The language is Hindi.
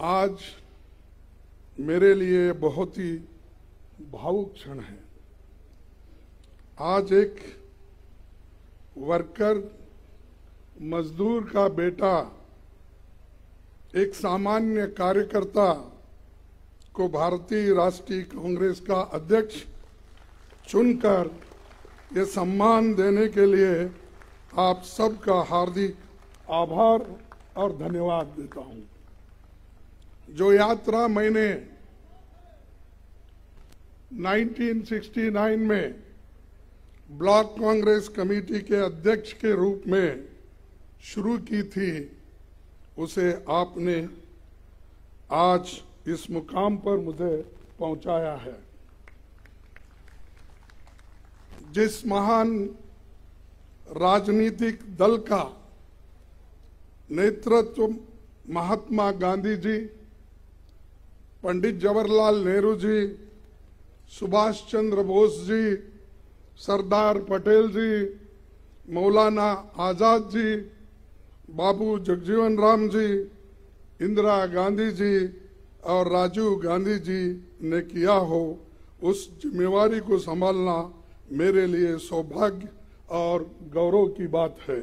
आज मेरे लिए बहुत ही भावुक क्षण है। आज एक वर्कर, मजदूर का बेटा, एक सामान्य कार्यकर्ता को भारतीय राष्ट्रीय कांग्रेस का अध्यक्ष चुनकर ये सम्मान देने के लिए आप सबका हार्दिक आभार और धन्यवाद देता हूँ। जो यात्रा मैंने 1969 में ब्लॉक कांग्रेस कमेटी के अध्यक्ष के रूप में शुरू की थी, उसे आपने आज इस मुकाम पर मुझे पहुँचाया है। जिस महान राजनीतिक दल का नेतृत्व महात्मा गांधी जी पंडित जवाहरलाल नेहरू जी, सुभाष चंद्र बोस जी, सरदार पटेल जी, मौलाना आज़ाद जी, बाबू जगजीवन राम जी, इंदिरा गांधी जी और राजीव गांधी जी ने किया हो, उस जिम्मेवारी को संभालना मेरे लिए सौभाग्य और गौरव की बात है।